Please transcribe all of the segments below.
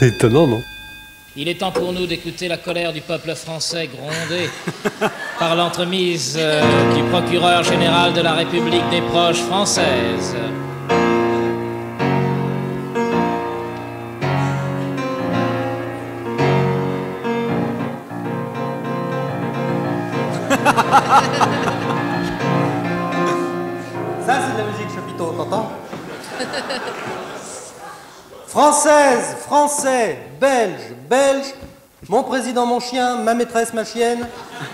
C'est étonnant, non Il est temps pour nous d'écouter la colère du peuple français gronder par l'entremise euh, du procureur général de la République des proches françaises. Ça, c'est de la musique chapiteau, t'entends? Française, français, belge, belge, mon président, mon chien, ma maîtresse, ma chienne,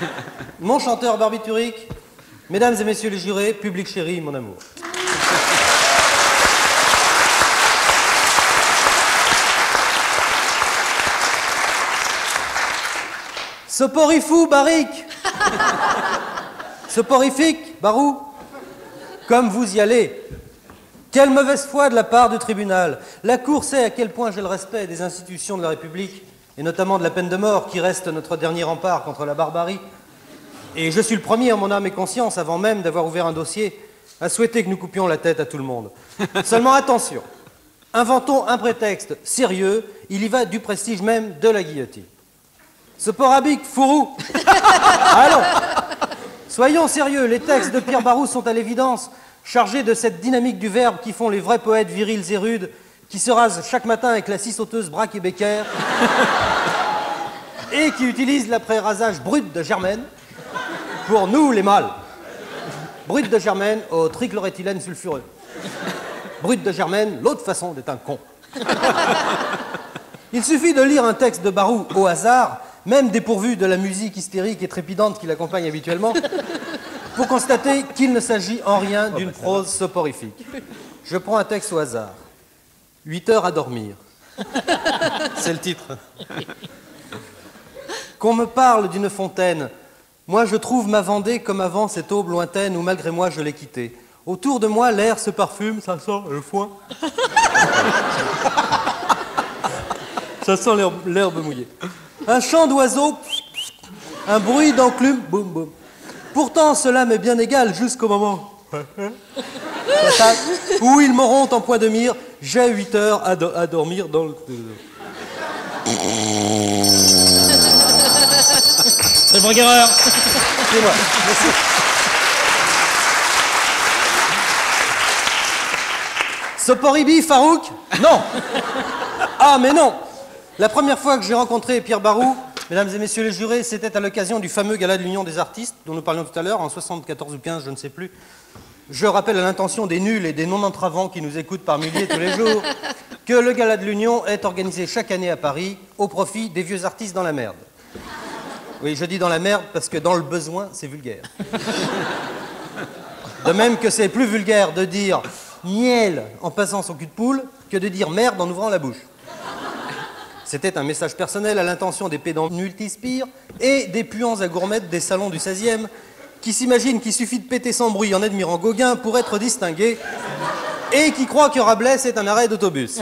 mon chanteur barbiturique, mesdames et messieurs les jurés, public chéri, mon amour. Soporifou, Barik Soporifique, Barou Comme vous y allez Quelle mauvaise foi de la part du tribunal La Cour sait à quel point j'ai le respect des institutions de la République, et notamment de la peine de mort, qui reste notre dernier rempart contre la barbarie. Et je suis le premier en mon âme et conscience, avant même d'avoir ouvert un dossier, à souhaiter que nous coupions la tête à tout le monde. Seulement attention, inventons un prétexte sérieux, il y va du prestige même de la guillotine. Ce porabic, fourrou Allons Soyons sérieux, les textes de Pierre Barou sont à l'évidence chargés de cette dynamique du verbe qui font les vrais poètes virils et rudes, qui se rasent chaque matin avec la scie sauteuse Braque et Becker, et qui utilisent l'après-rasage brut de Germaine pour nous, les mâles. Brut de Germaine au trichloréthylène sulfureux. Brut de Germaine, l'autre façon d'être un con. Il suffit de lire un texte de Barou au hasard, même dépourvu de la musique hystérique et trépidante qui l'accompagne habituellement, pour constater qu'il ne s'agit en rien d'une prose soporifique. Je prends un texte au hasard. 8 heures à dormir. C'est le titre. Qu'on me parle d'une fontaine. Moi, je trouve ma Vendée comme avant cette aube lointaine où, malgré moi, je l'ai quittée. Autour de moi, l'air se parfume, ça sent le foin. Ça sent l'herbe- l'herbe mouillée. Un chant d'oiseau, un bruit d'enclume, boum boum. Pourtant, cela m'est bien égal jusqu'au moment où ils m'auront en point de mire. J'ai 8 heures à, do- à dormir dans le. Le procureur C'est moi. Merci. Soporibi, Farouk? Non Ah, mais non La première fois que j'ai rencontré Pierre Barou, mesdames et messieurs les jurés, c'était à l'occasion du fameux gala de l'Union des artistes, dont nous parlions tout à l'heure, en 74 ou 15, je ne sais plus. Je rappelle à l'intention des nuls et des non-entravants qui nous écoutent par milliers tous les jours que le gala de l'Union est organisé chaque année à Paris au profit des vieux artistes dans la merde. Oui, je dis dans la merde parce que dans le besoin, c'est vulgaire. De même que c'est plus vulgaire de dire miel en passant son cul de poule que de dire merde en ouvrant la bouche. C'était un message personnel à l'intention des pédants multispires et des puants à gourmettes des salons du 16e qui s'imaginent qu'il suffit de péter sans bruit en admirant Gauguin pour être distingué et qui croient que Rabelais c'est un arrêt d'autobus.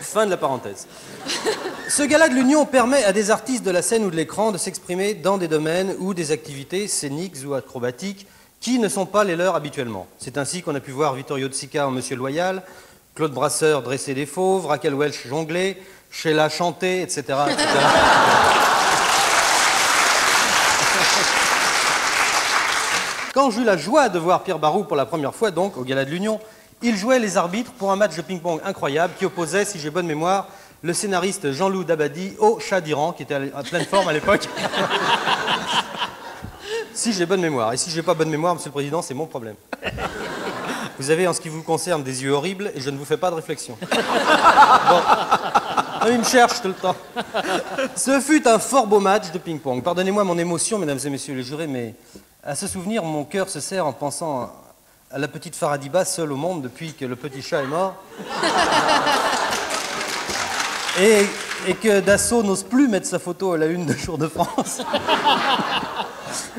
Fin de la parenthèse. Ce gala de l'Union permet à des artistes de la scène ou de l'écran de s'exprimer dans des domaines ou des activités scéniques ou acrobatiques qui ne sont pas les leurs habituellement. C'est ainsi qu'on a pu voir Vittorio De Sica en Monsieur Loyal, Claude Brasseur dresser des fauves, Raquel Welch jongler, Sheila chanter, etc. etc. Quand j'eus la joie de voir Pierre Barou pour la première fois, donc, au Gala de l'Union, il jouait les arbitres pour un match de ping-pong incroyable qui opposait, si j'ai bonne mémoire, le scénariste Jean-Loup Dabadi au chat d'Iran, qui était en pleine forme à l'époque. si j'ai bonne mémoire. Et si j'ai pas bonne mémoire, Monsieur le Président, c'est mon problème. Vous avez, en ce qui vous concerne, des yeux horribles et je ne vous fais pas de réflexion. Bon. Ah, Il me cherche tout le temps. Ce fut un fort beau match de ping-pong. Pardonnez-moi mon émotion, mesdames et messieurs les jurés, mais à ce souvenir, mon cœur se serre en pensant à la petite Faradiba seule au monde depuis que le petit chat est mort. Et, que Dassault n'ose plus mettre sa photo à la une de Jour de France.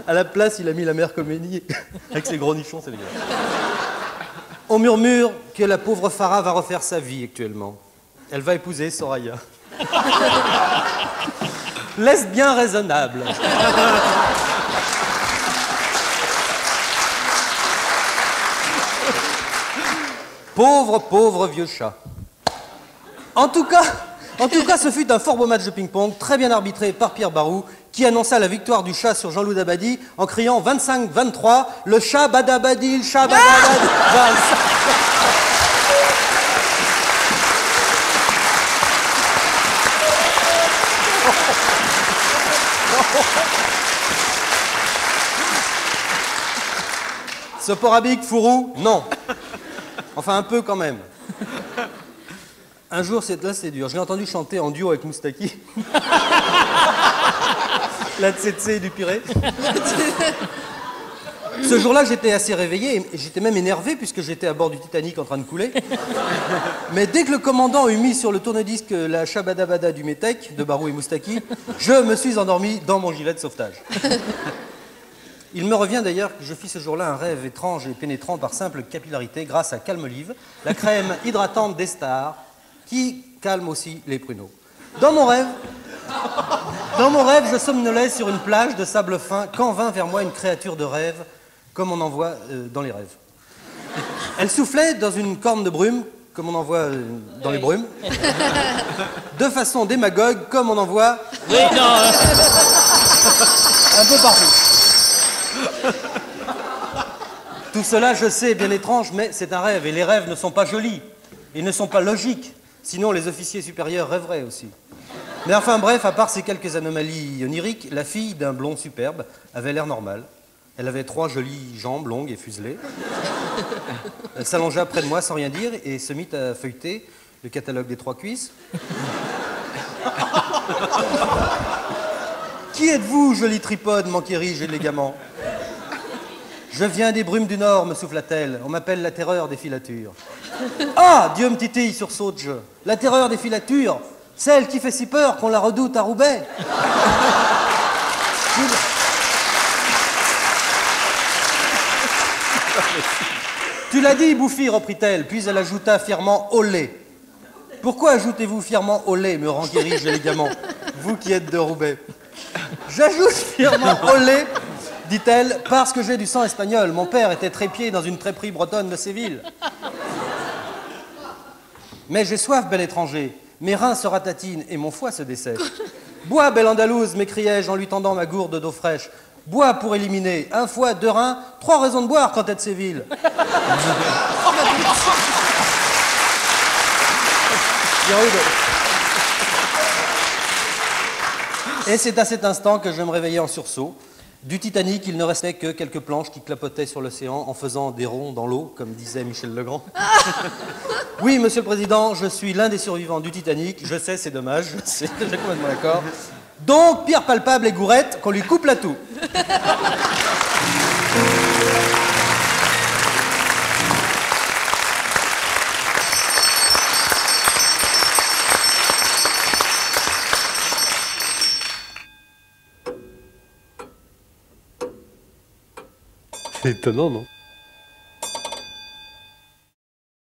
À la place, il a mis la mère Comédie avec ses gros nichons, c'est dégueulasse. On murmure que la pauvre Farah va refaire sa vie actuellement. Elle va épouser Soraya. Laisse bien raisonnable. pauvre, pauvre vieux chat. En tout cas, en tout cas, ce fut un fort beau match de ping-pong, très bien arbitré par Pierre Barou, qui annonça la victoire du chat sur Jean-Loup Dabadi en criant 25-23, le chat badabadi, le chat badabadi. 25. Soporabic, Fourou, non. Enfin, un peu quand même. Un jour, c'est là, c'est dur. Je l'ai entendu chanter en duo avec Moustaki. La tsetse du Pirée. Ce jour-là, j'étais assez réveillé et j'étais même énervé puisque j'étais à bord du Titanic en train de couler. Mais dès que le commandant eut mis sur le tourne-disque la Shabadabada du Metec de Barou et Moustaki, je me suis endormi dans mon gilet de sauvetage. Il me revient d'ailleurs que je fis ce jour-là un rêve étrange et pénétrant par simple capillarité grâce à Calme-Olive, la crème hydratante des stars qui calme aussi les pruneaux. Dans mon rêve, dans mon rêve, je somnolais sur une plage de sable fin quand vint vers moi une créature de rêve, comme on en voit euh, dans les rêves. Elle soufflait dans une corne de brume, comme on en voit euh, dans les brumes, de façon démagogue, comme on en voit Oui, non. euh, un peu partout. Tout cela, je sais, est bien étrange, mais c'est un rêve, et les rêves ne sont pas jolis, ils ne sont pas logiques, sinon les officiers supérieurs rêveraient aussi. Mais enfin bref, à part ces quelques anomalies oniriques, la fille d'un blond superbe avait l'air normal. Elle avait trois jolies jambes longues et fuselées. Elle s'allongea près de moi sans rien dire et se mit à feuilleter le catalogue des trois cuisses. Qui êtes-vous, joli tripode, manquérige et légamment Je viens des brumes du Nord, me souffla-t-elle. On m'appelle la terreur des filatures. Ah, Dieu me titille sur saute-je. La terreur des filatures, celle qui fait si peur qu'on la redoute à Roubaix. Tu l'as dit, Bouffi, reprit-elle, puis elle ajouta fièrement olé. Pourquoi ajoutez-vous fièrement olé, me renquéris-je élégamment, vous qui êtes de Roubaix J'ajoute fièrement olé, dit-elle, parce que j'ai du sang espagnol. Mon père était trépied dans une tréperie bretonne de Séville. Mais j'ai soif, bel étranger. Mes reins se ratatinent et mon foie se dessèche. Bois, belle Andalouse, m'écriai-je en lui tendant ma gourde d'eau fraîche. Bois pour éliminer. Un foie, deux reins, trois raisons de boire quand t'es de Séville. Et c'est à cet instant que je me réveillais en sursaut. Du Titanic, il ne restait que quelques planches qui clapotaient sur l'océan en faisant des ronds dans l'eau, comme disait Michel Legrand. Oui, monsieur le président, je suis l'un des survivants du Titanic. Je sais, c'est dommage, je sais, j'ai complètement d'accord. Donc, pierre palpable et gourette, qu'on lui coupe la toux. C'est étonnant, non?